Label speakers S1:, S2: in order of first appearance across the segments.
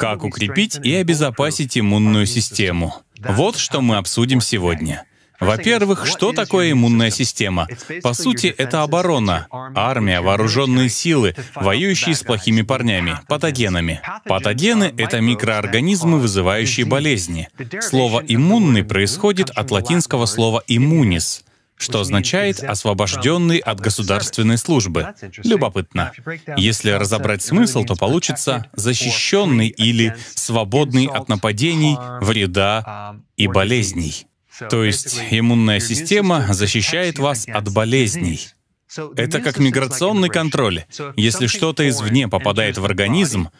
S1: Как укрепить и обезопасить иммунную систему? Вот что мы обсудим сегодня. Во-первых, что такое иммунная система? По сути, это оборона, армия, вооруженные силы, воюющие с плохими парнями, патогенами. Патогены — это микроорганизмы, вызывающие болезни. Слово «иммунный» происходит от латинского слова «иммунис», что означает «освобожденный от государственной службы». Любопытно. Если разобрать смысл, то получится «защищенный» или «свободный от нападений, вреда и болезней». То есть иммунная система защищает вас от болезней. Это как миграционный контроль. Если что-то извне попадает в организм,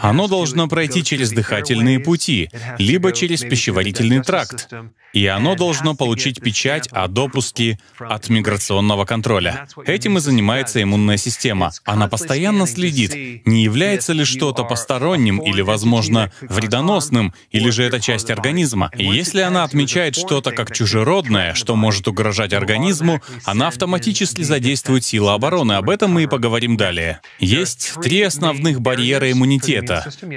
S1: оно должно пройти через дыхательные пути, либо через пищеварительный тракт, и оно должно получить печать о допуске от миграционного контроля. Этим и занимается иммунная система. Она постоянно следит, не является ли что-то посторонним или, возможно, вредоносным, или же это часть организма. И если она отмечает что-то как чужеродное, что может угрожать организму, она автоматически задействует силы обороны. Об этом мы и поговорим далее. Есть три основных барьера иммунитета.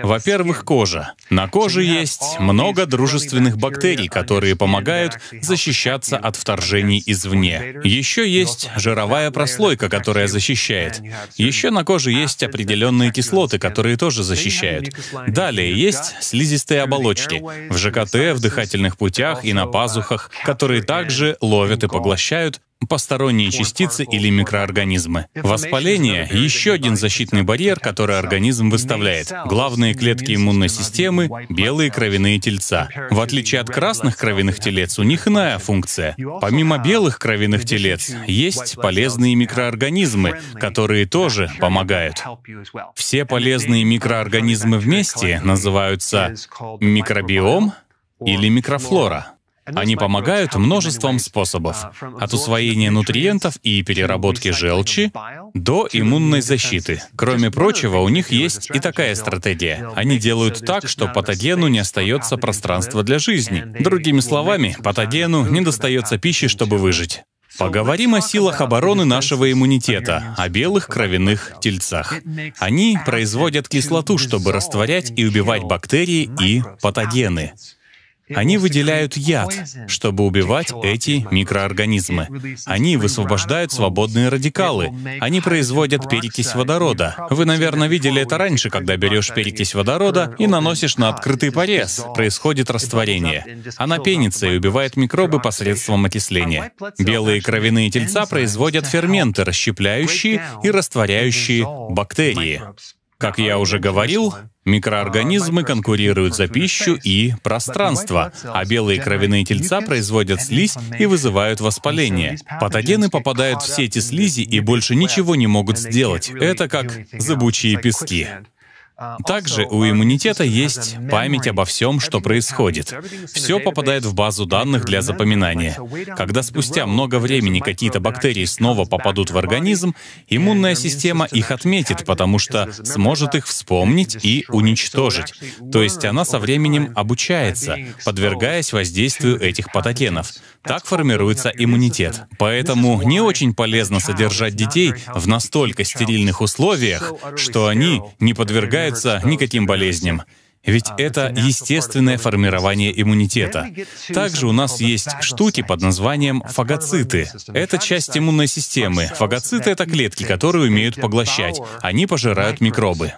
S1: Во-первых, кожа. На коже есть много дружественных бактерий, которые помогают помогают защищаться от вторжений извне. Еще есть жировая прослойка, которая защищает. Еще на коже есть определенные кислоты, которые тоже защищают. Далее есть слизистые оболочки в ЖКТ, в дыхательных путях и на пазухах, которые также ловят и поглощают посторонние частицы или микроорганизмы. Воспаление — еще один защитный барьер, который организм выставляет. Главные клетки иммунной системы — белые кровяные тельца. В отличие от красных кровяных телец, у них иная функция. Помимо белых кровяных телец, есть полезные микроорганизмы, которые тоже помогают. Все полезные микроорганизмы вместе называются микробиом или микрофлора. Они помогают множеством способов, от усвоения нутриентов и переработки желчи до иммунной защиты. Кроме прочего, у них есть и такая стратегия. Они делают так, что патогену не остается пространства для жизни. Другими словами, патогену не достается пищи, чтобы выжить. Поговорим о силах обороны нашего иммунитета, о белых кровяных тельцах. Они производят кислоту, чтобы растворять и убивать бактерии и патогены. Они выделяют яд, чтобы убивать эти микроорганизмы. Они высвобождают свободные радикалы. Они производят перекись водорода. Вы, наверное, видели это раньше, когда берешь перекись водорода и наносишь на открытый порез. Происходит растворение. Она пенится и убивает микробы посредством окисления. Белые кровяные тельца производят ферменты, расщепляющие и растворяющие бактерии. Как я уже говорил, микроорганизмы конкурируют за пищу и пространство, а белые кровяные тельца производят слизь и вызывают воспаление. Патогены попадают в сети слизи и больше ничего не могут сделать. Это как зыбучие пески. Также у иммунитета есть память обо всем, что происходит. Все попадает в базу данных для запоминания. Когда спустя много времени какие-то бактерии снова попадут в организм, иммунная система их отметит, потому что сможет их вспомнить и уничтожить. То есть она со временем обучается, подвергаясь воздействию этих патогенов. Так формируется иммунитет. Поэтому не очень полезно содержать детей в настолько стерильных условиях, что они не подвергаются подвергаются никаким болезням. Ведь это естественное формирование иммунитета. Также у нас есть штуки под названием фагоциты. Это часть иммунной системы. Фагоциты — это клетки, которые умеют поглощать. Они пожирают микробы.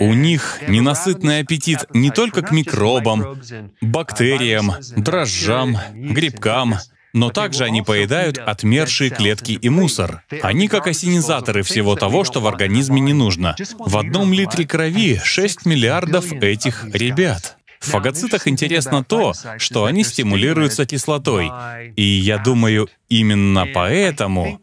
S1: У них ненасытный аппетит не только к микробам, бактериям, дрожжам, грибкам, но также они поедают отмершие клетки и мусор. Они как осенизаторы всего того, что в организме не нужно. В одном литре крови 6 миллиардов этих ребят. В фагоцитах интересно то, что они стимулируются кислотой. И я думаю, Именно поэтому,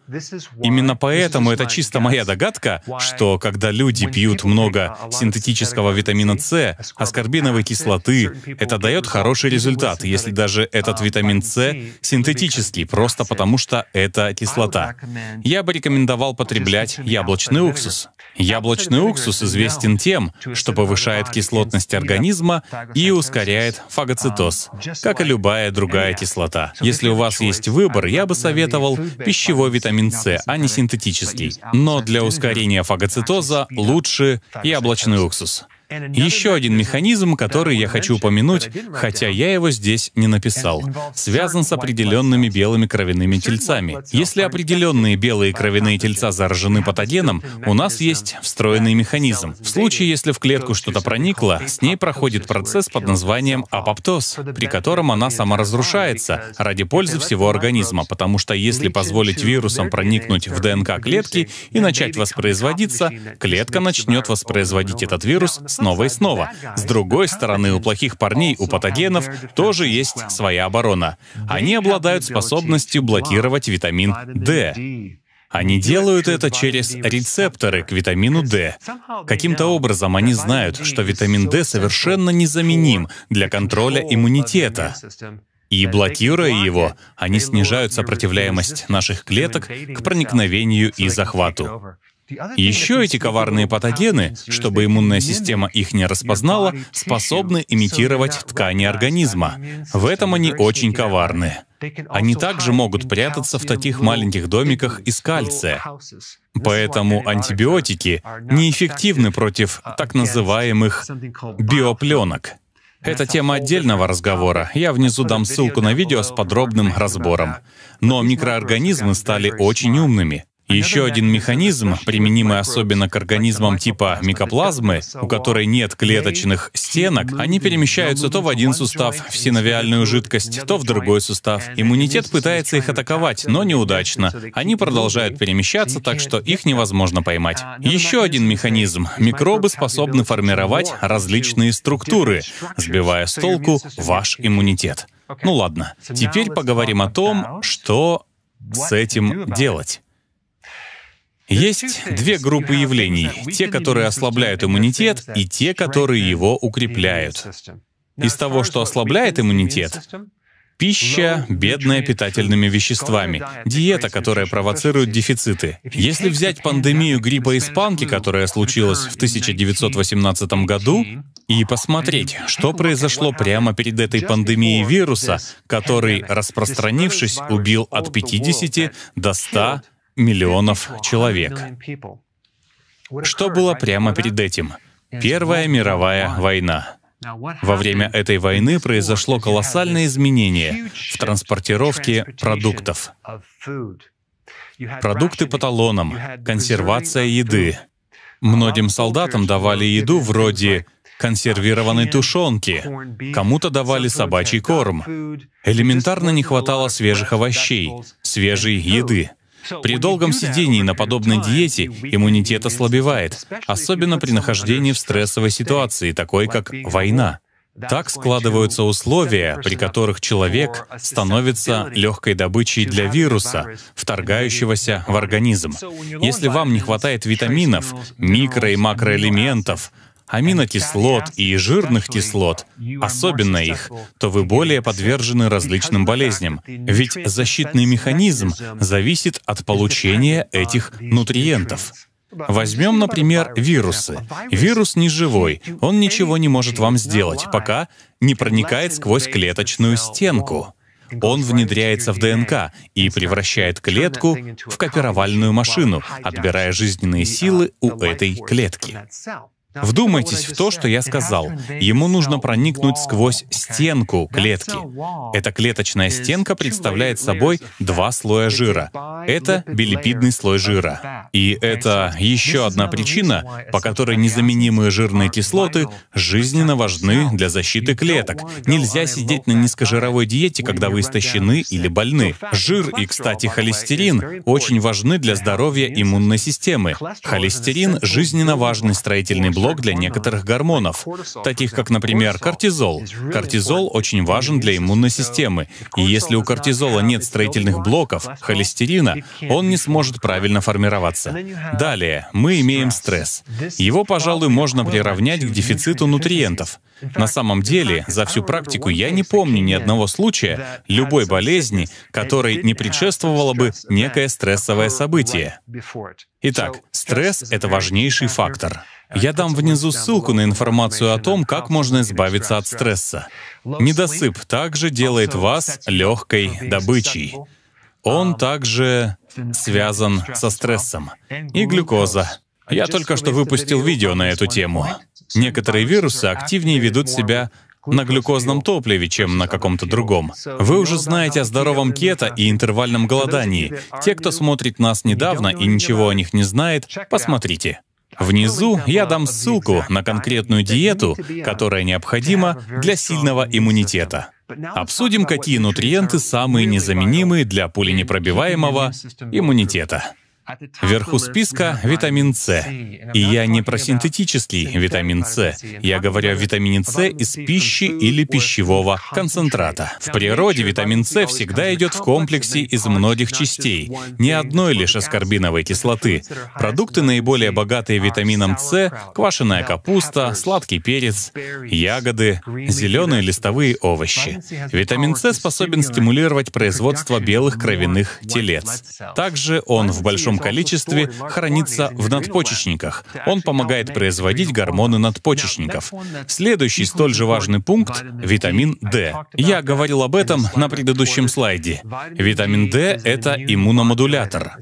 S1: именно поэтому это чисто моя догадка, что когда люди пьют много синтетического витамина С, аскорбиновой кислоты, это дает хороший результат, если даже этот витамин С синтетический, просто потому что это кислота. Я бы рекомендовал потреблять яблочный уксус. Яблочный уксус известен тем, что повышает кислотность организма и ускоряет фагоцитоз, как и любая другая кислота. Если у вас есть выбор, я бы советовал пищевой витамин С, а не синтетический. Но для ускорения фагоцитоза лучше яблочный уксус. Еще один механизм, который я хочу упомянуть, хотя я его здесь не написал, связан с определенными белыми кровяными тельцами. Если определенные белые кровяные тельца заражены патогеном, у нас есть встроенный механизм. В случае, если в клетку что-то проникло, с ней проходит процесс под названием апоптоз, при котором она саморазрушается ради пользы всего организма, потому что если позволить вирусам проникнуть в ДНК клетки и начать воспроизводиться, клетка начнет воспроизводить этот вирус снова и снова. С другой стороны, у плохих парней, у патогенов тоже есть своя оборона. Они обладают способностью блокировать витамин D. Они делают это через рецепторы к витамину D. Каким-то образом они знают, что витамин D совершенно незаменим для контроля иммунитета. И блокируя его, они снижают сопротивляемость наших клеток к проникновению и захвату. Еще эти коварные патогены, чтобы иммунная система их не распознала, способны имитировать ткани организма. В этом они очень коварны. Они также могут прятаться в таких маленьких домиках из кальция. Поэтому антибиотики неэффективны против так называемых биопленок. Это тема отдельного разговора. Я внизу дам ссылку на видео с подробным разбором. Но микроорганизмы стали очень умными. Еще один механизм, применимый особенно к организмам типа микоплазмы, у которой нет клеточных стенок, они перемещаются то в один сустав, в синовиальную жидкость, то в другой сустав. Иммунитет пытается их атаковать, но неудачно. Они продолжают перемещаться, так что их невозможно поймать. Еще один механизм. Микробы способны формировать различные структуры, сбивая с толку ваш иммунитет. Ну ладно, теперь поговорим о том, что с этим делать. Есть две группы явлений. Те, которые ослабляют иммунитет, и те, которые его укрепляют. Из того, что ослабляет иммунитет, Пища, бедная питательными веществами. Диета, которая провоцирует дефициты. Если взять пандемию гриппа испанки, которая случилась в 1918 году, и посмотреть, что произошло прямо перед этой пандемией вируса, который, распространившись, убил от 50 до 100 миллионов человек. Что было прямо перед этим? Первая мировая война. Во время этой войны произошло колоссальное изменение в транспортировке продуктов. Продукты по талонам, консервация еды. Многим солдатам давали еду вроде консервированной тушенки, кому-то давали собачий корм. Элементарно не хватало свежих овощей, свежей еды. При долгом сидении на подобной диете иммунитет ослабевает, особенно при нахождении в стрессовой ситуации, такой как война. Так складываются условия, при которых человек становится легкой добычей для вируса, вторгающегося в организм. Если вам не хватает витаминов, микро- и макроэлементов, аминокислот и жирных кислот, особенно их, то вы более подвержены различным болезням. Ведь защитный механизм зависит от получения этих нутриентов. Возьмем, например, вирусы. Вирус не живой, он ничего не может вам сделать, пока не проникает сквозь клеточную стенку. Он внедряется в ДНК и превращает клетку в копировальную машину, отбирая жизненные силы у этой клетки. Вдумайтесь в то, что я сказал. Ему нужно проникнуть сквозь стенку клетки. Эта клеточная стенка представляет собой два слоя жира. Это билипидный слой жира. И это еще одна причина, по которой незаменимые жирные кислоты жизненно важны для защиты клеток. Нельзя сидеть на низкожировой диете, когда вы истощены или больны. Жир и, кстати, холестерин очень важны для здоровья иммунной системы. Холестерин — жизненно важный строительный блок блок для некоторых гормонов, таких как, например, кортизол. Кортизол очень важен для иммунной системы, и если у кортизола нет строительных блоков, холестерина, он не сможет правильно формироваться. Далее, мы имеем стресс. Его, пожалуй, можно приравнять к дефициту нутриентов. На самом деле, за всю практику я не помню ни одного случая любой болезни, которой не предшествовало бы некое стрессовое событие. Итак, стресс — это важнейший фактор. Я дам внизу ссылку на информацию о том, как можно избавиться от стресса. Недосып также делает вас легкой добычей. Он также связан со стрессом. И глюкоза. Я только что выпустил видео на эту тему. Некоторые вирусы активнее ведут себя на глюкозном топливе, чем на каком-то другом. Вы уже знаете о здоровом кето и интервальном голодании. Те, кто смотрит нас недавно и ничего о них не знает, посмотрите. Внизу я дам ссылку на конкретную диету, которая необходима для сильного иммунитета. Обсудим, какие нутриенты самые незаменимые для пуленепробиваемого иммунитета. Вверху списка витамин С. И я не про синтетический витамин С. Я говорю о витамине С из пищи или пищевого концентрата. В природе витамин С всегда идет в комплексе из многих частей, не одной лишь аскорбиновой кислоты. Продукты, наиболее богатые витамином С, квашеная капуста, сладкий перец, ягоды, зеленые листовые овощи. Витамин С способен стимулировать производство белых кровяных телец. Также он в большом количестве хранится в надпочечниках. Он помогает производить гормоны надпочечников. Следующий столь же важный пункт — витамин D. Я говорил об этом на предыдущем слайде. Витамин D — это иммуномодулятор.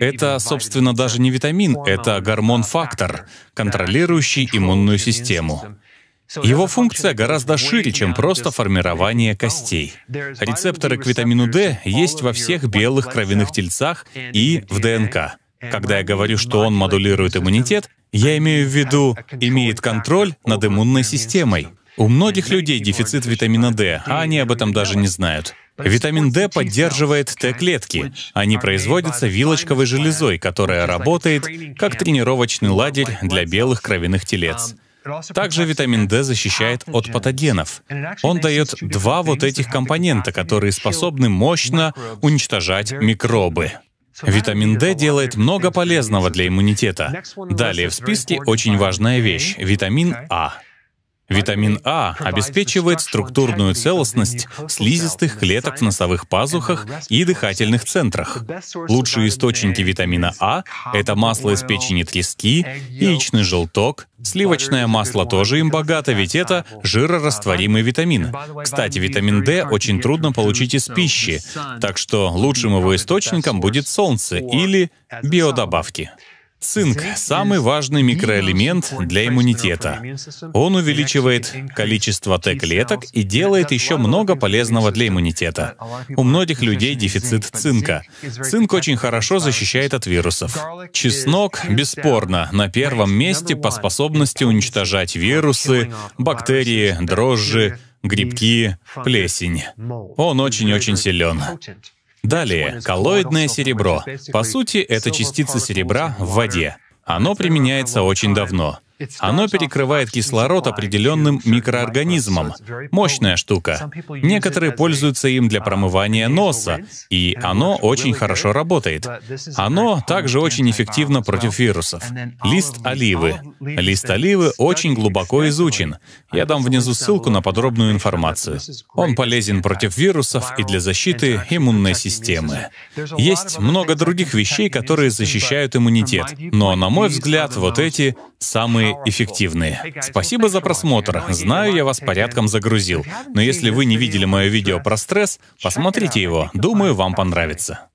S1: Это, собственно, даже не витамин, это гормон-фактор, контролирующий иммунную систему. Его функция гораздо шире, чем просто формирование костей. Рецепторы к витамину D есть во всех белых кровяных тельцах и в ДНК. Когда я говорю, что он модулирует иммунитет, я имею в виду, имеет контроль над иммунной системой. У многих людей дефицит витамина D, а они об этом даже не знают. Витамин D поддерживает Т-клетки. Они производятся вилочковой железой, которая работает как тренировочный лагерь для белых кровяных телец. Также витамин D защищает от патогенов. Он дает два вот этих компонента, которые способны мощно уничтожать микробы. Витамин D делает много полезного для иммунитета. Далее в списке очень важная вещь — витамин А. Витамин А обеспечивает структурную целостность слизистых клеток в носовых пазухах и дыхательных центрах. Лучшие источники витамина А — это масло из печени трески, яичный желток, сливочное масло тоже им богато, ведь это жирорастворимый витамин. Кстати, витамин D очень трудно получить из пищи, так что лучшим его источником будет солнце или биодобавки. Цинк — самый важный микроэлемент для иммунитета. Он увеличивает количество Т-клеток и делает еще много полезного для иммунитета. У многих людей дефицит цинка. Цинк очень хорошо защищает от вирусов. Чеснок, бесспорно, на первом месте по способности уничтожать вирусы, бактерии, дрожжи, грибки, плесень. Он очень-очень силен. Далее, коллоидное серебро. По сути, это частицы серебра в воде. Оно применяется очень давно. Оно перекрывает кислород определенным микроорганизмам. Мощная штука. Некоторые пользуются им для промывания носа, и оно очень хорошо работает. Оно также очень эффективно против вирусов. Лист оливы. Лист оливы очень глубоко изучен. Я дам внизу ссылку на подробную информацию. Он полезен против вирусов и для защиты иммунной системы. Есть много других вещей, которые защищают иммунитет, но, на мой взгляд, вот эти самые эффективные. Спасибо за просмотр. Знаю, я вас порядком загрузил. Но если вы не видели мое видео про стресс, посмотрите его. Думаю, вам понравится.